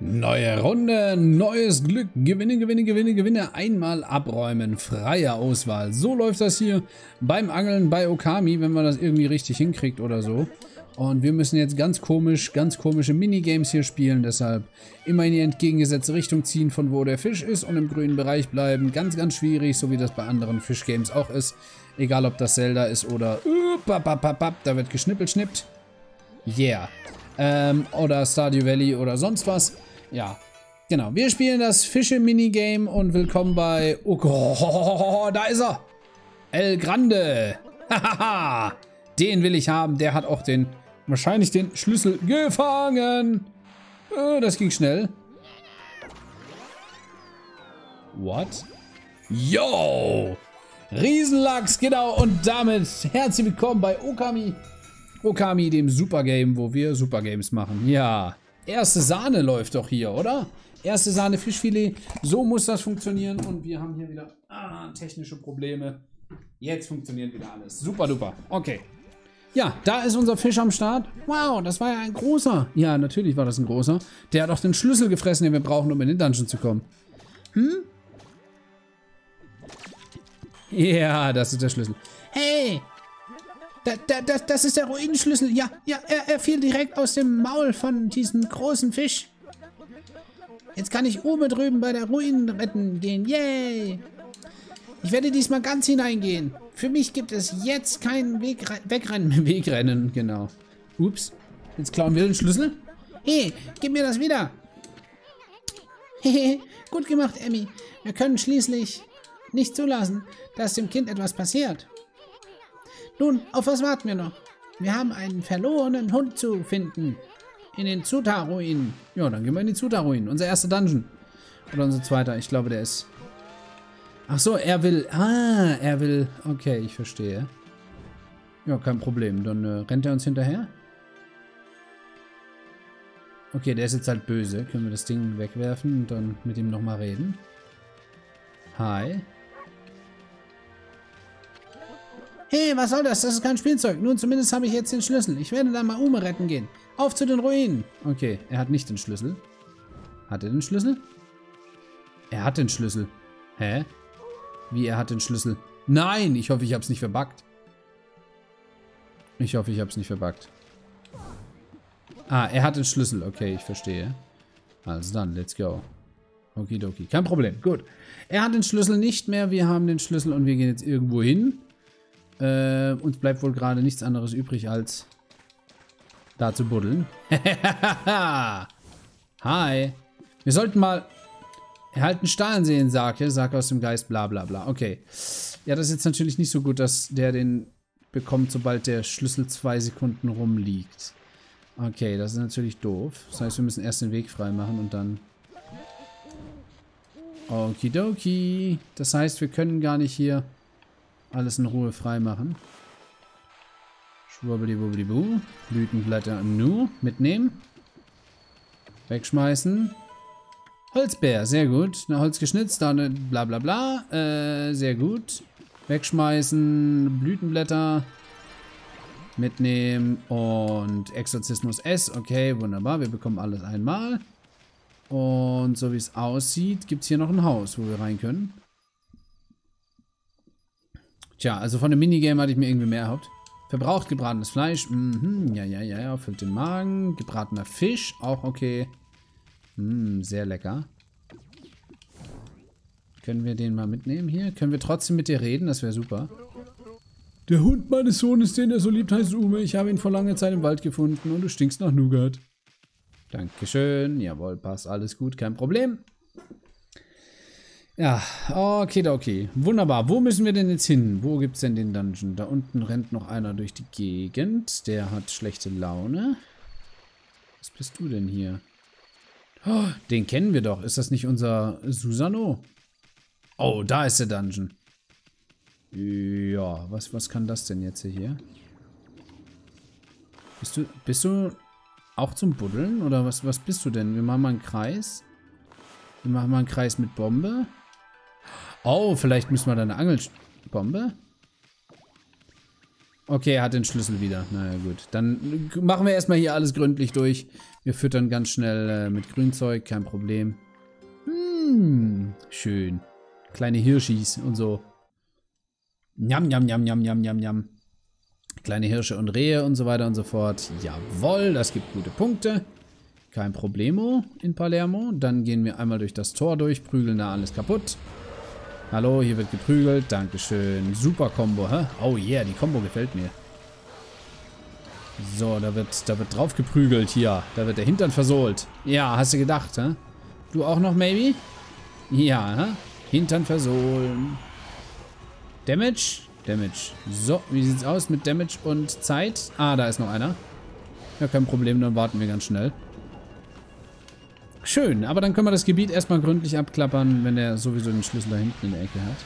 Neue Runde, neues Glück, Gewinne, Gewinne, Gewinne, Gewinne, einmal abräumen, freie Auswahl. So läuft das hier beim Angeln bei Okami, wenn man das irgendwie richtig hinkriegt oder so. Und wir müssen jetzt ganz komisch, ganz komische Minigames hier spielen, deshalb immer in die entgegengesetzte Richtung ziehen, von wo der Fisch ist und im grünen Bereich bleiben. Ganz, ganz schwierig, so wie das bei anderen Fischgames auch ist. Egal, ob das Zelda ist oder... Da wird geschnippelt, schnippt. Yeah. Ähm, oder Stardew Valley oder sonst was. Ja, genau. Wir spielen das Fische-Minigame und willkommen bei... Oh Gott, da ist er. El Grande. Hahaha. den will ich haben. Der hat auch den... Wahrscheinlich den Schlüssel gefangen. Oh, das ging schnell. What? Yo! Riesenlachs, genau. Und damit herzlich willkommen bei Okami. Okami, dem Supergame, wo wir Supergames machen. Ja. Erste Sahne läuft doch hier, oder? Erste Sahne Fischfilet. So muss das funktionieren. Und wir haben hier wieder ah, technische Probleme. Jetzt funktioniert wieder alles. Super duper. Okay. Ja, da ist unser Fisch am Start. Wow, das war ja ein großer. Ja, natürlich war das ein großer. Der hat auch den Schlüssel gefressen, den wir brauchen, um in den Dungeon zu kommen. Hm? Ja, das ist der Schlüssel. Hey, da, da, das, ist der Ruinenschlüssel. Ja, ja, er, er fiel direkt aus dem Maul von diesem großen Fisch. Jetzt kann ich oben drüben bei der Ruinen retten gehen. Yay! Ich werde diesmal ganz hineingehen. Für mich gibt es jetzt keinen Weg Wegrennen. Wegrennen, genau. Ups. Jetzt klauen wir den Schlüssel. Hey, gib mir das wieder. Hehe, gut gemacht, Emmy. Wir können schließlich nicht zulassen, dass dem Kind etwas passiert. Nun, auf was warten wir noch? Wir haben einen verlorenen Hund zu finden. In den Zuta-Ruinen. Ja, dann gehen wir in die Zuta-Ruinen. Unser erster Dungeon. Oder unser zweiter. Ich glaube, der ist... Ach so, er will... Ah, er will... Okay, ich verstehe. Ja, kein Problem. Dann äh, rennt er uns hinterher. Okay, der ist jetzt halt böse. Können wir das Ding wegwerfen und dann mit ihm nochmal reden? Hi. Hey, was soll das? Das ist kein Spielzeug. Nun, zumindest habe ich jetzt den Schlüssel. Ich werde dann mal Ume retten gehen. Auf zu den Ruinen. Okay, er hat nicht den Schlüssel. Hat er den Schlüssel? Er hat den Schlüssel. Hä? Wie, er hat den Schlüssel? Nein, ich hoffe, ich habe es nicht verbuggt. Ich hoffe, ich habe es nicht verbuggt. Ah, er hat den Schlüssel. Okay, ich verstehe. Also dann, let's go. Okidoki. Kein Problem. Gut. Er hat den Schlüssel nicht mehr. Wir haben den Schlüssel und wir gehen jetzt irgendwo hin. Äh, uns bleibt wohl gerade nichts anderes übrig, als da zu buddeln. Hi. Wir sollten mal erhalten Stahlen sehen, sagte, sagt aus dem Geist, bla bla bla. Okay. Ja, das ist jetzt natürlich nicht so gut, dass der den bekommt, sobald der Schlüssel zwei Sekunden rumliegt. Okay, das ist natürlich doof. Das heißt, wir müssen erst den Weg freimachen und dann... Okidoki. Das heißt, wir können gar nicht hier alles in Ruhe freimachen. Schwurbeli-wubbeli-bu. Blütenblätter nu. Mitnehmen. Wegschmeißen. Holzbär, sehr gut. Eine Holz geschnitzt, da eine bla bla bla. Äh, sehr gut. Wegschmeißen. Blütenblätter. Mitnehmen. Und Exorzismus S. Okay, wunderbar. Wir bekommen alles einmal. Und so wie es aussieht, gibt es hier noch ein Haus, wo wir rein können. Tja, also von dem Minigame hatte ich mir irgendwie mehr erhofft. Verbraucht gebratenes Fleisch. Mhm, ja, ja, ja, ja. Füllt den Magen. Gebratener Fisch. Auch okay. Mm, sehr lecker. Können wir den mal mitnehmen hier? Können wir trotzdem mit dir reden? Das wäre super. Der Hund meines Sohnes, den er so liebt, heißt Ume. Ich habe ihn vor langer Zeit im Wald gefunden und du stinkst nach Nougat. Dankeschön. Jawohl, passt. Alles gut. Kein Problem. Ja, okay, okay. Wunderbar. Wo müssen wir denn jetzt hin? Wo gibt es denn den Dungeon? Da unten rennt noch einer durch die Gegend. Der hat schlechte Laune. Was bist du denn hier? Oh, den kennen wir doch. Ist das nicht unser Susano? Oh, da ist der Dungeon. Ja, was, was kann das denn jetzt hier? Bist du, bist du auch zum Buddeln? Oder was, was bist du denn? Wir machen mal einen Kreis. Wir machen mal einen Kreis mit Bombe. Oh, vielleicht müssen wir da eine Angelbombe. Okay, er hat den Schlüssel wieder. Naja, gut. Dann machen wir erstmal hier alles gründlich durch. Wir füttern ganz schnell äh, mit Grünzeug, kein Problem. Hm, schön. Kleine Hirschis und so. Njam, njam, njam, njam, njam, njam, njam. Kleine Hirsche und Rehe und so weiter und so fort. Jawohl, das gibt gute Punkte. Kein Problemo in Palermo. Dann gehen wir einmal durch das Tor durch, prügeln da alles kaputt. Hallo, hier wird geprügelt. Dankeschön. Super Combo, hä? Oh yeah, die Combo gefällt mir. So, da wird, da wird drauf geprügelt hier. Da wird der Hintern versohlt. Ja, hast du gedacht, hä? Du auch noch, maybe? Ja, hä? Hintern versohlen. Damage? Damage. So, wie sieht's aus mit Damage und Zeit? Ah, da ist noch einer. Ja, kein Problem, dann warten wir ganz schnell. Schön, aber dann können wir das Gebiet erstmal gründlich abklappern, wenn er sowieso den Schlüssel da hinten in der Ecke hat.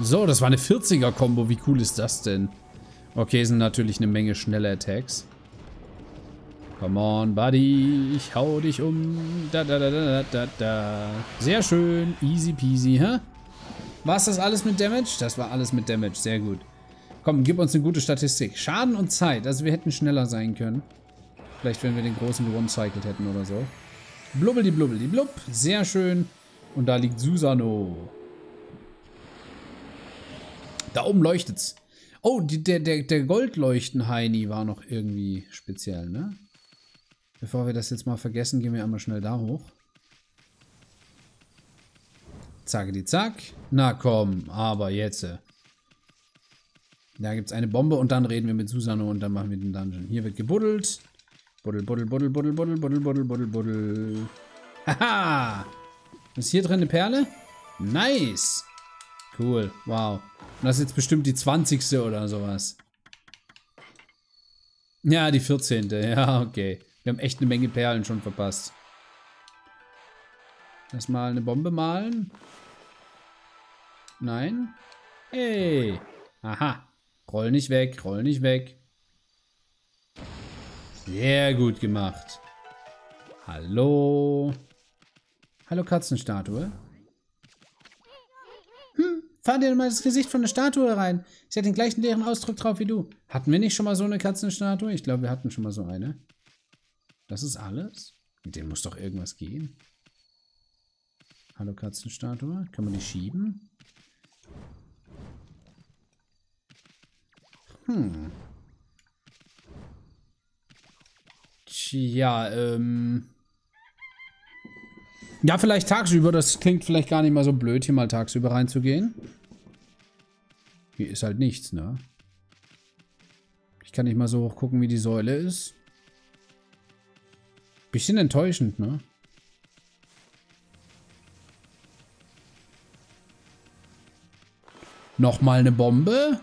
So, das war eine 40er-Kombo. Wie cool ist das denn? Okay, sind natürlich eine Menge schnelle Attacks. Come on, Buddy. Ich hau dich um. Da, da, da, da, da, da. Sehr schön. Easy peasy, hä? War es das alles mit Damage? Das war alles mit Damage. Sehr gut. Komm, gib uns eine gute Statistik. Schaden und Zeit. Also wir hätten schneller sein können. Vielleicht, wenn wir den großen one-cycled hätten oder so. Blubbeli blubbeli blub. Sehr schön. Und da liegt Susano. Da oben leuchtet's. Oh, die, der, der, der Goldleuchten-Heini war noch irgendwie speziell, ne? Bevor wir das jetzt mal vergessen, gehen wir einmal schnell da hoch. Zacke die Zack. Na komm, aber jetzt. Da gibt es eine Bombe und dann reden wir mit Susano und dann machen wir den Dungeon. Hier wird gebuddelt. Buddel, buddel, buddel, buddel, buddel, buddel, buddel, buddel, buddel. Haha! Ist hier drin eine Perle? Nice! Cool, wow. Und das ist jetzt bestimmt die 20. oder sowas. Ja, die 14. Ja, okay. Wir haben echt eine Menge Perlen schon verpasst. Lass mal eine Bombe malen. Nein? Hey! Aha. Roll nicht weg, roll nicht weg. Sehr gut gemacht. Hallo. Hallo Katzenstatue. Hm, fahr dir mal das Gesicht von der Statue rein. Sie hat den gleichen leeren Ausdruck drauf wie du. Hatten wir nicht schon mal so eine Katzenstatue? Ich glaube, wir hatten schon mal so eine. Das ist alles? Mit dem muss doch irgendwas gehen. Hallo Katzenstatue. Kann man die schieben? Hm. Tja, ähm... Ja, vielleicht tagsüber. Das klingt vielleicht gar nicht mal so blöd, hier mal tagsüber reinzugehen. Hier ist halt nichts, ne? Ich kann nicht mal so hoch gucken, wie die Säule ist. Bisschen enttäuschend, ne? Nochmal eine Bombe?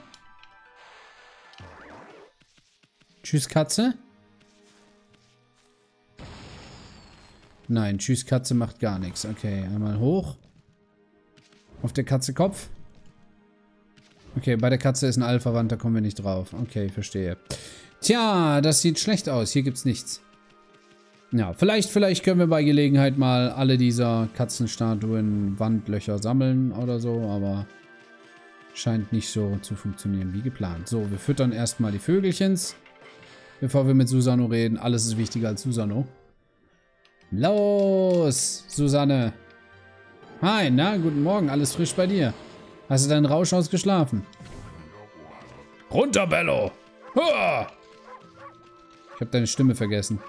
Tschüss, Katze. Nein, tschüss, Katze macht gar nichts. Okay, einmal hoch. Auf der Katze Kopf. Okay, bei der Katze ist ein Alpha-Wand, da kommen wir nicht drauf. Okay, verstehe. Tja, das sieht schlecht aus. Hier gibt's nichts. Ja, vielleicht, vielleicht können wir bei Gelegenheit mal alle dieser Katzenstatuen Wandlöcher sammeln oder so, aber scheint nicht so zu funktionieren wie geplant. So, wir füttern erstmal die Vögelchens bevor wir mit Susano reden. Alles ist wichtiger als Susano. Los, Susanne. Hi, na, guten Morgen, alles frisch bei dir. Hast du deinen Rausch ausgeschlafen? Runter, Bello! Hua! Ich habe deine Stimme vergessen.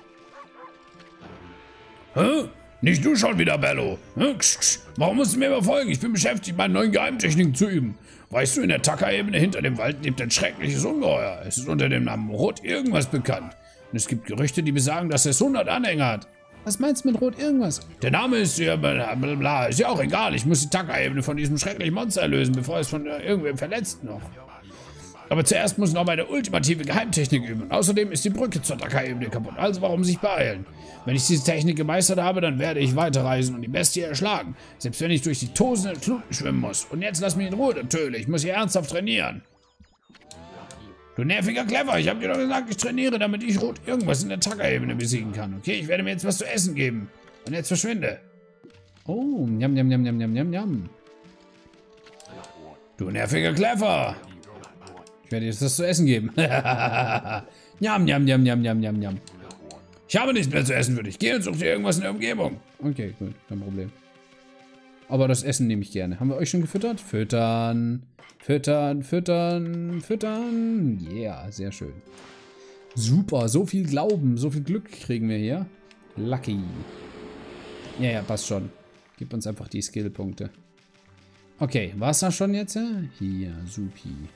Hä? Nicht du schon wieder, Bello. Warum musst du mir überfolgen? Ich bin beschäftigt, meine neuen Geheimtechniken zu üben. Weißt du, in der Taka-Ebene hinter dem Wald lebt ein schreckliches Ungeheuer. Es ist unter dem Namen Rot irgendwas bekannt. Und es gibt Gerüchte, die besagen, dass es 100 Anhänger hat. Was meinst du mit Rot irgendwas? Der Name ist ja, bla, ist ja auch egal. Ich muss die Taka-Ebene von diesem schrecklichen Monster erlösen, bevor es von irgendwem verletzt noch. Aber zuerst muss noch meine ultimative Geheimtechnik üben. Außerdem ist die Brücke zur Taka-Ebene kaputt. Also warum sich beeilen? Wenn ich diese Technik gemeistert habe, dann werde ich weiterreisen und die Bestie erschlagen. Selbst wenn ich durch die tosenden Fluten schwimmen muss. Und jetzt lass mich in Ruhe, natürlich. Ich muss hier ernsthaft trainieren. Du nerviger Clever, ich habe dir doch gesagt, ich trainiere, damit ich Rot irgendwas in der Taka-Ebene besiegen kann. Okay, ich werde mir jetzt was zu essen geben. Und jetzt verschwinde. Oh, njam, njam, njam, njam, njam, njam. Du nerviger Clever. Ich werde dir das zu essen geben. njam, njam, njam, njam, njam, njam, njam. Ich habe nichts mehr zu essen für dich. Geh und such dir irgendwas in der Umgebung. Okay, gut, kein Problem. Aber das Essen nehme ich gerne. Haben wir euch schon gefüttert? Füttern, füttern, füttern, füttern. Yeah, sehr schön. Super, so viel Glauben, so viel Glück kriegen wir hier. Lucky. Ja, ja, passt schon. Gib uns einfach die Skillpunkte. Okay, war's das schon jetzt? Hier, supi.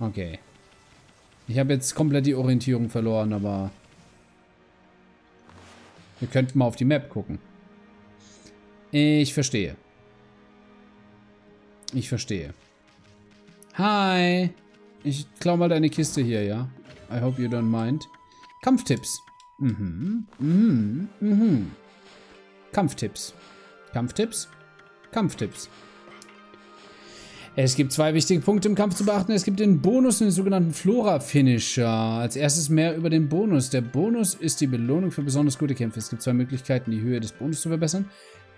Okay. Ich habe jetzt komplett die Orientierung verloren, aber... Wir könnten mal auf die Map gucken. Ich verstehe. Ich verstehe. Hi. Ich klau mal deine Kiste hier, ja? I hope you don't mind. Kampftipps. Mhm. Mhm. Mhm. Kampftipps. Kampftipps. Kampftipps. Es gibt zwei wichtige Punkte im Kampf zu beachten. Es gibt den Bonus und den sogenannten Flora-Finisher. Als erstes mehr über den Bonus. Der Bonus ist die Belohnung für besonders gute Kämpfe. Es gibt zwei Möglichkeiten, die Höhe des Bonus zu verbessern.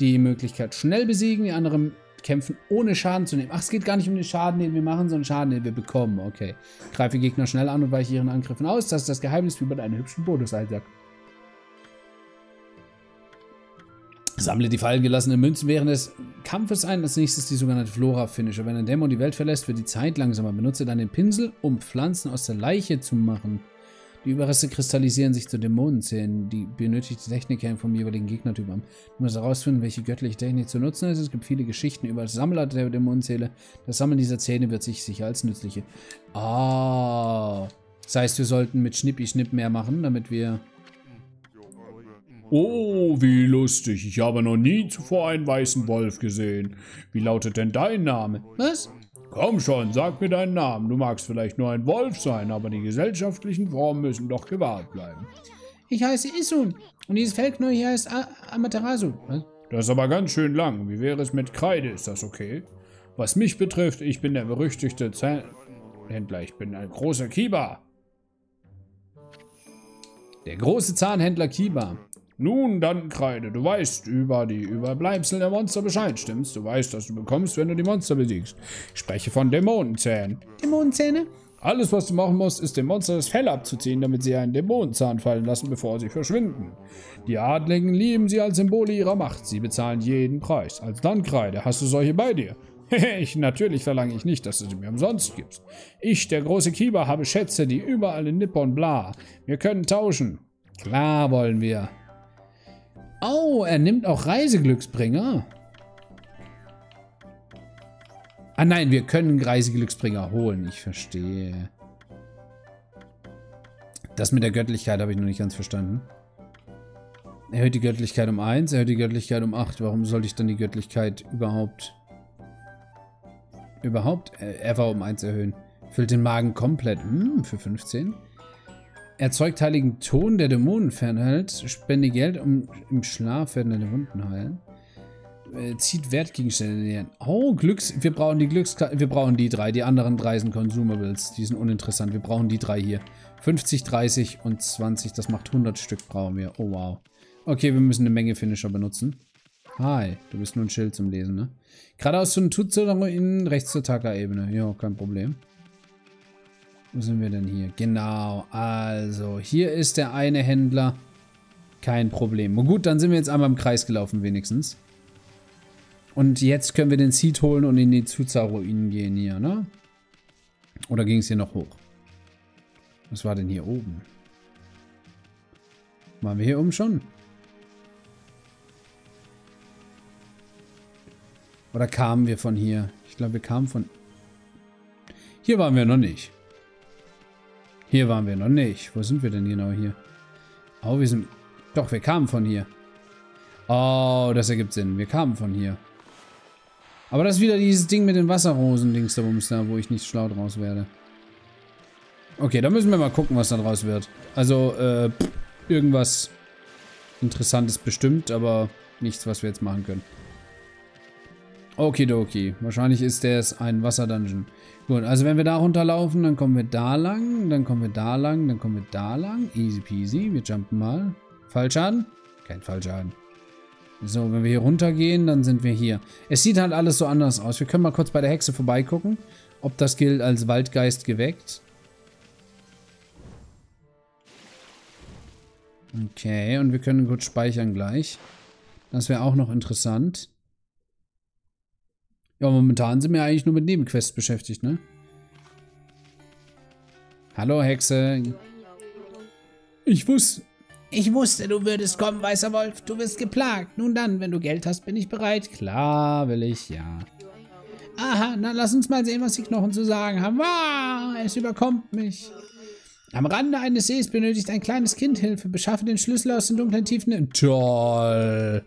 Die Möglichkeit schnell besiegen, die andere kämpfen ohne Schaden zu nehmen. Ach, es geht gar nicht um den Schaden, den wir machen, sondern Schaden, den wir bekommen. Okay. Greife Gegner schnell an und weiche ihren Angriffen aus. Das ist das Geheimnis, wie man einen hübschen Bonus einsackt. Sammle die fallen gelassenen Münzen während des Kampfes ein. Als nächstes die sogenannte Flora-Finisher. Wenn ein Dämon die Welt verlässt, wird die Zeit langsamer. Benutze dann den Pinsel, um Pflanzen aus der Leiche zu machen. Die Überreste kristallisieren sich zu Dämonenzähnen. Die benötigte Technik hängt vom jeweiligen Gegnertyp an. Du musst herausfinden, welche göttliche Technik zu nutzen ist. Es gibt viele Geschichten über Sammler der Dämonenzähne. Das Sammeln dieser Zähne wird sich sicher als nützliche. Ah. Das heißt, wir sollten mit Schnippi-Schnipp mehr machen, damit wir Oh, wie lustig. Ich habe noch nie zuvor einen weißen Wolf gesehen. Wie lautet denn dein Name? Was? Komm schon, sag mir deinen Namen. Du magst vielleicht nur ein Wolf sein, aber die gesellschaftlichen Formen müssen doch gewahrt bleiben. Ich heiße Isun und dieses Feldknäuel hier heißt A Amaterasu. Was? Das ist aber ganz schön lang. Wie wäre es mit Kreide? Ist das okay? Was mich betrifft, ich bin der berüchtigte Zahnhändler. Ich bin ein großer Kiba. Der große Zahnhändler Kiba. Nun dann, Kreide, du weißt über die Überbleibsel der Monster Bescheid, stimmt's? Du weißt, was du bekommst, wenn du die Monster besiegst. Ich spreche von Dämonenzähnen. Dämonenzähne? Alles, was du machen musst, ist dem Monster das Fell abzuziehen, damit sie einen Dämonenzahn fallen lassen, bevor sie verschwinden. Die Adligen lieben sie als Symbole ihrer Macht. Sie bezahlen jeden Preis. Als Landkreide hast du solche bei dir. ich, natürlich verlange ich nicht, dass du sie mir umsonst gibst. Ich, der große Kiba, habe Schätze, die überall in Nippon bla. Wir können tauschen. Klar wollen wir. Oh, er nimmt auch Reiseglücksbringer. Ah nein, wir können Reiseglücksbringer holen. Ich verstehe. Das mit der Göttlichkeit habe ich noch nicht ganz verstanden. Erhöht die Göttlichkeit um 1, erhöht die Göttlichkeit um 8. Warum sollte ich dann die Göttlichkeit überhaupt... Überhaupt äh, ever um 1 erhöhen? Füllt den Magen komplett. Hm, für 15. Erzeugt heiligen Ton, der Dämonen fernhält. Spende Geld, um im Schlaf werden deine Wunden heilen. Äh, zieht Wertgegenstände näher. Oh, Glücks... Wir brauchen die Glücks... Wir brauchen die drei. Die anderen drei sind Consumables. Die sind uninteressant. Wir brauchen die drei hier. 50, 30 und 20. Das macht 100 Stück brauchen wir. Oh, wow. Okay, wir müssen eine Menge Finisher benutzen. Hi, du bist nur ein Schild zum Lesen, ne? Geradeaus zu den Tutsu-Ruinen, rechts zur Taka-Ebene. Ja, kein Problem. Wo sind wir denn hier? Genau, also hier ist der eine Händler. Kein Problem. Und gut, dann sind wir jetzt einmal im Kreis gelaufen wenigstens. Und jetzt können wir den Seed holen und in die Zuza-Ruinen gehen hier, ne? Oder ging es hier noch hoch? Was war denn hier oben? Waren wir hier oben schon? Oder kamen wir von hier? Ich glaube, wir kamen von... Hier waren wir noch nicht. Hier waren wir noch nicht. Wo sind wir denn genau hier? Oh, wir sind... Doch, wir kamen von hier. Oh, das ergibt Sinn. Wir kamen von hier. Aber das ist wieder dieses Ding mit den Wasserrosen-Dings da, da, wo ich nicht schlau draus werde. Okay, da müssen wir mal gucken, was da draus wird. Also, äh, pff, irgendwas Interessantes bestimmt, aber nichts, was wir jetzt machen können. Okidoki. Wahrscheinlich ist das ein Wasserdungeon. Gut, also wenn wir da runterlaufen, dann kommen wir da lang, dann kommen wir da lang, dann kommen wir da lang. Easy peasy. Wir jumpen mal. Fallschaden? Kein Fallschaden. So, wenn wir hier runtergehen, dann sind wir hier. Es sieht halt alles so anders aus. Wir können mal kurz bei der Hexe vorbeigucken, ob das gilt als Waldgeist geweckt. Okay, und wir können kurz speichern gleich. Das wäre auch noch interessant. Ja, momentan sind wir eigentlich nur mit Nebenquests beschäftigt, ne? Hallo, Hexe. Ich wusste... Ich wusste, du würdest kommen, weißer Wolf. Du wirst geplagt. Nun dann, wenn du Geld hast, bin ich bereit. Klar will ich, ja. Aha, na lass uns mal sehen, was die Knochen zu sagen haben. Ah, es überkommt mich. Am Rande eines Sees benötigt ein kleines Kind Hilfe. Beschaffe den Schlüssel aus den dunklen Tiefen. Toll.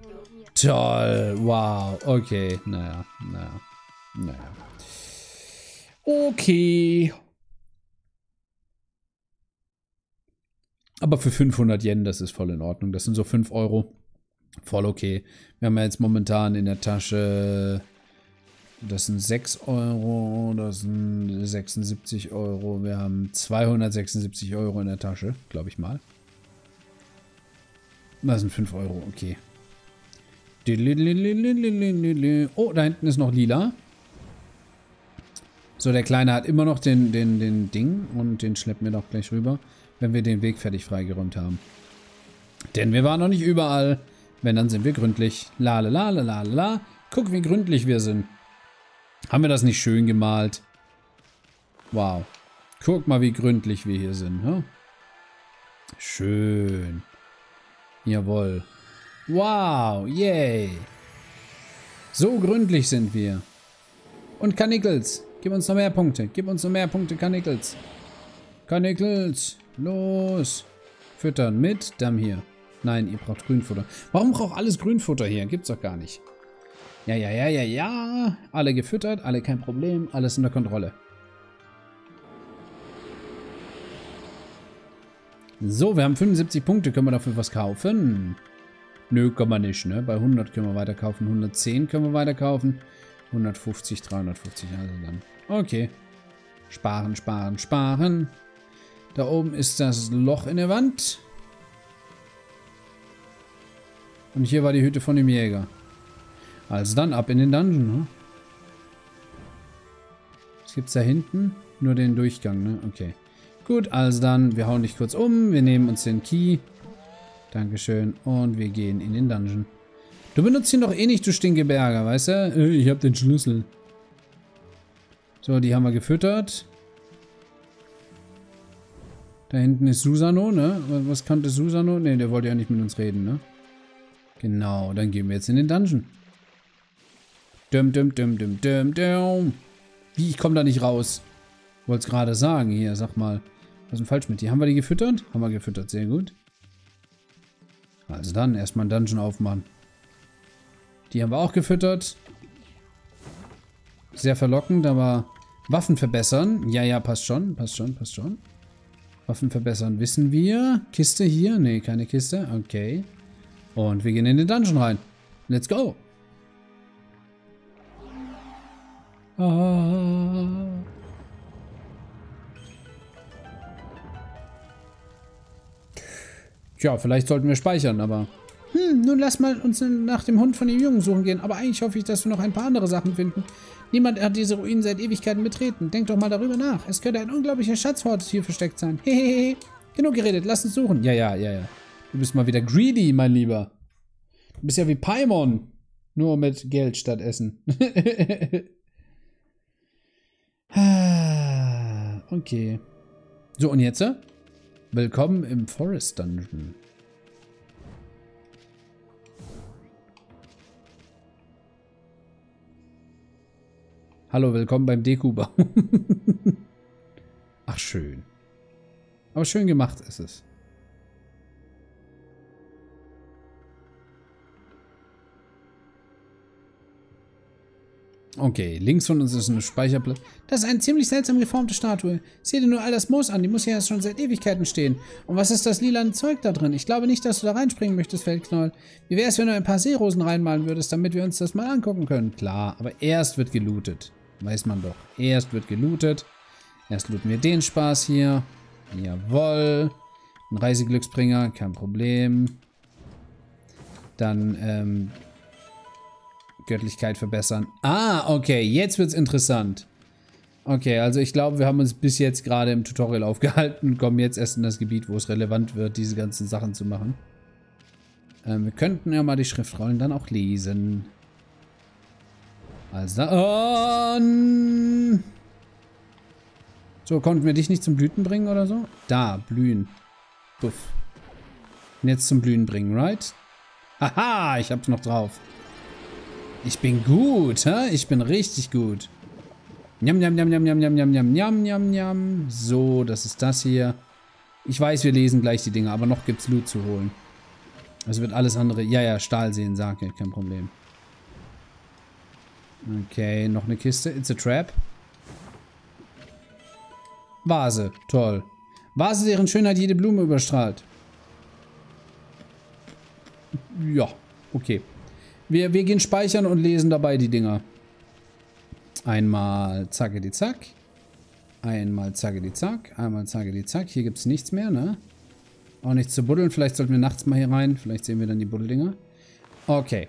Toll. Wow. Okay. Naja. Naja. Naja. Okay. Aber für 500 Yen, das ist voll in Ordnung. Das sind so 5 Euro. Voll okay. Wir haben ja jetzt momentan in der Tasche... Das sind 6 Euro, das sind 76 Euro. Wir haben 276 Euro in der Tasche, glaube ich mal. Das sind 5 Euro, okay. Oh, da hinten ist noch lila. So, der Kleine hat immer noch den, den, den Ding und den schleppen wir doch gleich rüber wenn wir den Weg fertig freigeräumt haben. Denn wir waren noch nicht überall. Wenn, dann sind wir gründlich. La la la la la. Guck, wie gründlich wir sind. Haben wir das nicht schön gemalt? Wow. Guck mal, wie gründlich wir hier sind. Hm? Schön. Jawohl. Wow, yay. So gründlich sind wir. Und Kanikels, gib uns noch mehr Punkte. Gib uns noch mehr Punkte, Kanikels. Kanikels. Los. Füttern mit Damm hier. Nein, ihr braucht Grünfutter. Warum braucht alles Grünfutter hier? Gibt's doch gar nicht. Ja, ja, ja, ja, ja. Alle gefüttert, alle kein Problem, alles unter Kontrolle. So, wir haben 75 Punkte. Können wir dafür was kaufen? Nö, kann man nicht, ne? Bei 100 können wir weiter kaufen. 110 können wir weiter kaufen. 150, 350, also dann. Okay. Sparen, sparen, sparen. Da oben ist das Loch in der Wand. Und hier war die Hütte von dem Jäger. Also dann ab in den Dungeon. Ne? Was gibt's da hinten? Nur den Durchgang, ne? Okay. Gut, also dann, wir hauen dich kurz um. Wir nehmen uns den Key. Dankeschön. Und wir gehen in den Dungeon. Du benutzt ihn doch eh nicht, du Stinkeberger, weißt du? Ich hab den Schlüssel. So, die haben wir gefüttert. Da hinten ist Susano, ne? Was kannte Susano? Ne, der wollte ja nicht mit uns reden, ne? Genau, dann gehen wir jetzt in den Dungeon. Dum, dum, dum, dum, dum, dum. Wie, ich komme da nicht raus. Wollte es gerade sagen. Hier, sag mal. Was ist denn falsch mit dir? Haben wir die gefüttert? Haben wir gefüttert, sehr gut. Also dann erstmal einen Dungeon aufmachen. Die haben wir auch gefüttert. Sehr verlockend, aber Waffen verbessern. Ja, ja, passt schon, passt schon, passt schon. Waffen verbessern wissen wir. Kiste hier? Ne, keine Kiste. Okay. Und wir gehen in den Dungeon rein. Let's go. Ah. Tja, vielleicht sollten wir speichern, aber... Hm, nun lass mal uns nach dem Hund von dem Jungen suchen gehen. Aber eigentlich hoffe ich, dass wir noch ein paar andere Sachen finden. Niemand hat diese Ruinen seit Ewigkeiten betreten. Denk doch mal darüber nach. Es könnte ein unglaublicher Schatzhort hier versteckt sein. Hehehe. Genug geredet, lass uns suchen. Ja, ja, ja, ja. Du bist mal wieder greedy, mein Lieber. Du bist ja wie Paimon. Nur mit Geld statt Essen. okay. So, und jetzt? Willkommen im Forest Dungeon. Hallo, willkommen beim Dekubau. Ach, schön. Aber schön gemacht ist es. Okay, links von uns ist eine Speicherplatz. Das ist eine ziemlich seltsam geformte Statue. Sieh dir nur all das Moos an, die muss ja schon seit Ewigkeiten stehen. Und was ist das lila Zeug da drin? Ich glaube nicht, dass du da reinspringen möchtest, Feldknoll. Wie wäre es, wenn du ein paar Seerosen reinmalen würdest, damit wir uns das mal angucken können? Klar, aber erst wird gelootet. Weiß man doch. Erst wird gelootet. Erst looten wir den Spaß hier. Jawoll. Ein Reiseglücksbringer, kein Problem. Dann ähm, Göttlichkeit verbessern. Ah, okay, jetzt wird's interessant. Okay, also ich glaube, wir haben uns bis jetzt gerade im Tutorial aufgehalten und kommen jetzt erst in das Gebiet, wo es relevant wird, diese ganzen Sachen zu machen. Ähm, wir könnten ja mal die Schriftrollen dann auch lesen. Also, on. So, konnten wir dich nicht zum Blüten bringen oder so? Da, blühen. Puff. Und jetzt zum Blühen bringen, right? Haha, ich hab's noch drauf. Ich bin gut, hä? Ich bin richtig gut. Njam, njam, njam, njam, njam, njam, njam, njam, njam, njam, njam. So, das ist das hier. Ich weiß, wir lesen gleich die Dinge, aber noch gibt's Loot zu holen. Es wird alles andere... Ja, ja, Stahl sehen, sage, kein Problem. Okay, noch eine Kiste. It's a trap. Vase, toll. Vase, deren Schönheit jede Blume überstrahlt. Ja, okay. Wir, wir gehen speichern und lesen dabei die Dinger. Einmal zacke die zack. Einmal zacke die zack. Einmal zacke die zack. Hier gibt es nichts mehr, ne? Auch nichts zu buddeln. Vielleicht sollten wir nachts mal hier rein. Vielleicht sehen wir dann die Buddeldinger. Okay.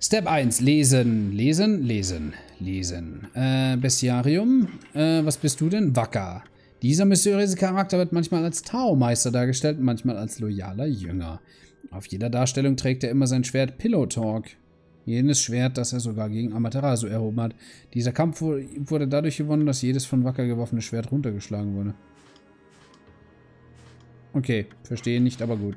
Step 1. Lesen. Lesen. Lesen. Lesen. Äh, Bestiarium. Äh, was bist du denn? Wacker. Dieser mysteriöse Charakter wird manchmal als Tao-Meister dargestellt, manchmal als loyaler Jünger. Auf jeder Darstellung trägt er immer sein Schwert Pillow Talk. Jenes Schwert, das er sogar gegen Amaterasu erhoben hat. Dieser Kampf wurde dadurch gewonnen, dass jedes von Wacker geworfene Schwert runtergeschlagen wurde. Okay, verstehe nicht, aber gut.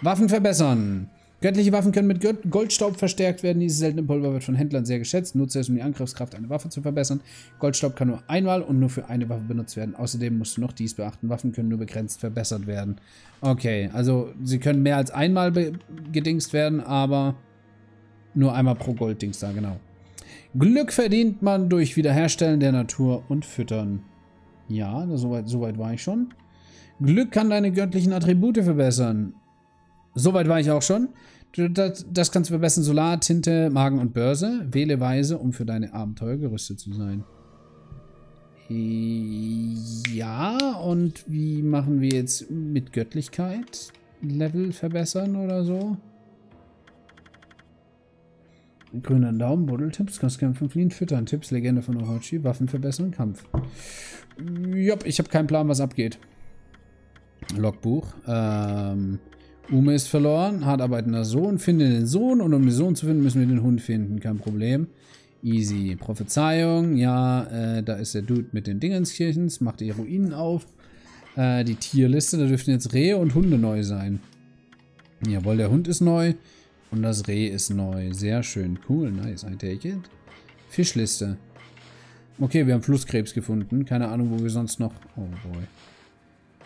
Waffen verbessern. Göttliche Waffen können mit Goldstaub verstärkt werden. Dieses seltene Pulver wird von Händlern sehr geschätzt. Nutze es, um die Angriffskraft einer Waffe zu verbessern. Goldstaub kann nur einmal und nur für eine Waffe benutzt werden. Außerdem musst du noch dies beachten. Waffen können nur begrenzt verbessert werden. Okay, also sie können mehr als einmal gedingst werden, aber nur einmal pro Golddings da, genau. Glück verdient man durch Wiederherstellen der Natur und Füttern. Ja, soweit so weit war ich schon. Glück kann deine göttlichen Attribute verbessern. Soweit war ich auch schon. Das, das kannst du verbessern. Solar, Tinte, Magen und Börse. Wähle Weise, um für deine Abenteuer gerüstet zu sein. Ja, und wie machen wir jetzt mit Göttlichkeit? Level verbessern oder so? Grüner Daumen, Buddeltipps, Kostkämpfen, Fliehen, Füttern, Tipps, Legende von Orochi, Waffen verbessern, Kampf. Jopp, ich habe keinen Plan, was abgeht. Logbuch. Ähm, Ume ist verloren, hart arbeitender Sohn, finde den Sohn und um den Sohn zu finden, müssen wir den Hund finden, kein Problem. Easy. Prophezeiung, ja, äh, da ist der Dude mit den Dingenskirchens, macht die Ruinen auf. Äh, die Tierliste, da dürften jetzt Rehe und Hunde neu sein. Jawohl, der Hund ist neu. Und das Reh ist neu. Sehr schön. Cool, nice. I take it. Fischliste. Okay, wir haben Flusskrebs gefunden. Keine Ahnung, wo wir sonst noch... Oh boy.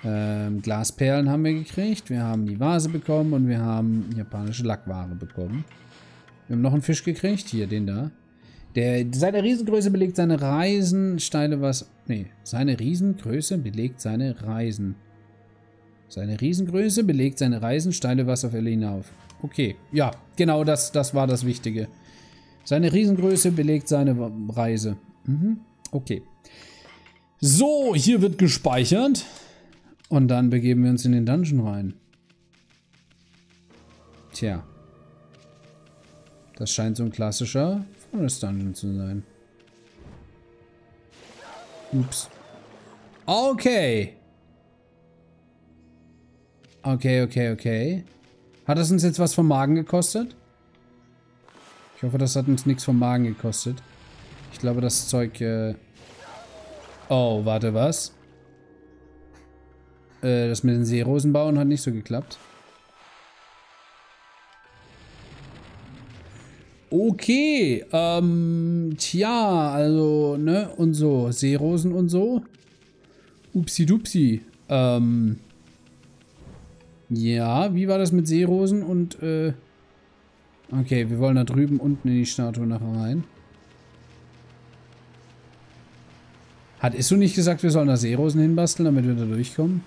Ähm, Glasperlen haben wir gekriegt. Wir haben die Vase bekommen und wir haben japanische Lackware bekommen. Wir haben noch einen Fisch gekriegt. Hier, den da. Der, seine Riesengröße belegt seine Reisen. Steile was... Nee, seine Riesengröße belegt seine Reisen. Seine Riesengröße belegt seine Reisen steile Wasserfälle hinauf. Okay, ja, genau das, das war das Wichtige. Seine Riesengröße belegt seine Reise. Mhm, okay. So, hier wird gespeichert. Und dann begeben wir uns in den Dungeon rein. Tja. Das scheint so ein klassischer Forest Dungeon zu sein. Ups. Okay. Okay, okay, okay. Hat das uns jetzt was vom Magen gekostet? Ich hoffe, das hat uns nichts vom Magen gekostet. Ich glaube, das Zeug... Äh oh, warte, was? Äh, das mit den Seerosen bauen hat nicht so geklappt. Okay, ähm, tja, also, ne, und so, Seerosen und so. Upsi-dupsi, ähm, ja, wie war das mit Seerosen und, äh... Okay, wir wollen da drüben unten in die Statue nachher rein. Hat Issu nicht gesagt, wir sollen da Seerosen hinbasteln, damit wir da durchkommen?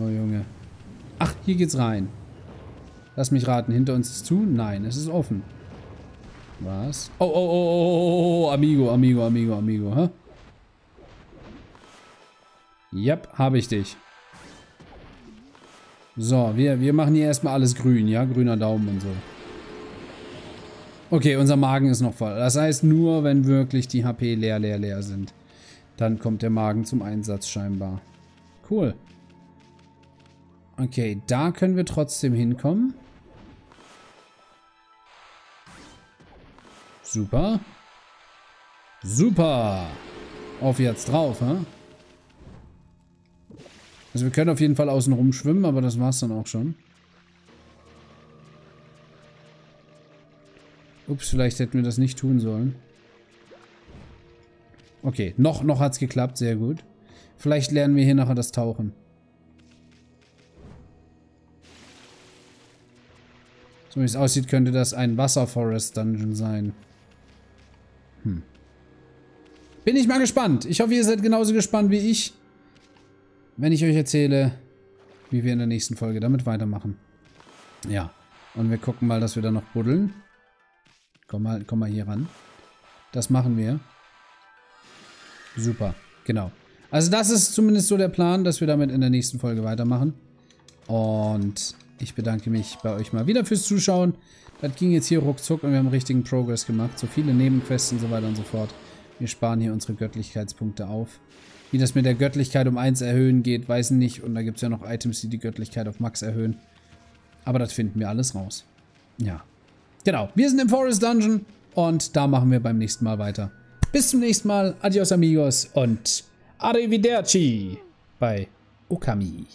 Oh, Junge. Ach, hier geht's rein. Lass mich raten, hinter uns ist zu? Nein, es ist offen. Was? Oh, oh, oh, oh, oh, amigo, amigo, amigo, amigo, hä? Yep, habe ich dich. So, wir, wir machen hier erstmal alles grün, ja? Grüner Daumen und so. Okay, unser Magen ist noch voll. Das heißt, nur wenn wirklich die HP leer, leer, leer sind. Dann kommt der Magen zum Einsatz scheinbar. Cool. Okay, da können wir trotzdem hinkommen. Super. Super. Auf jetzt drauf, hä? Also wir können auf jeden Fall außen rum schwimmen, aber das war's dann auch schon. Ups, vielleicht hätten wir das nicht tun sollen. Okay, noch, noch hat's geklappt, sehr gut. Vielleicht lernen wir hier nachher das Tauchen. So wie es aussieht, könnte das ein Wasserforest-Dungeon sein. Hm. Bin ich mal gespannt. Ich hoffe, ihr seid genauso gespannt wie ich, wenn ich euch erzähle, wie wir in der nächsten Folge damit weitermachen. Ja, und wir gucken mal, dass wir da noch buddeln. Komm mal, komm mal hier ran. Das machen wir. Super, genau. Also das ist zumindest so der Plan, dass wir damit in der nächsten Folge weitermachen. Und ich bedanke mich bei euch mal wieder fürs Zuschauen. Das ging jetzt hier ruckzuck und wir haben richtigen Progress gemacht. So viele Nebenquests und so weiter und so fort. Wir sparen hier unsere Göttlichkeitspunkte auf. Wie das mit der Göttlichkeit um 1 erhöhen geht, weiß ich nicht. Und da gibt es ja noch Items, die die Göttlichkeit auf Max erhöhen. Aber das finden wir alles raus. Ja. Genau, wir sind im Forest Dungeon und da machen wir beim nächsten Mal weiter. Bis zum nächsten Mal, adios amigos und arrivederci bei Okami.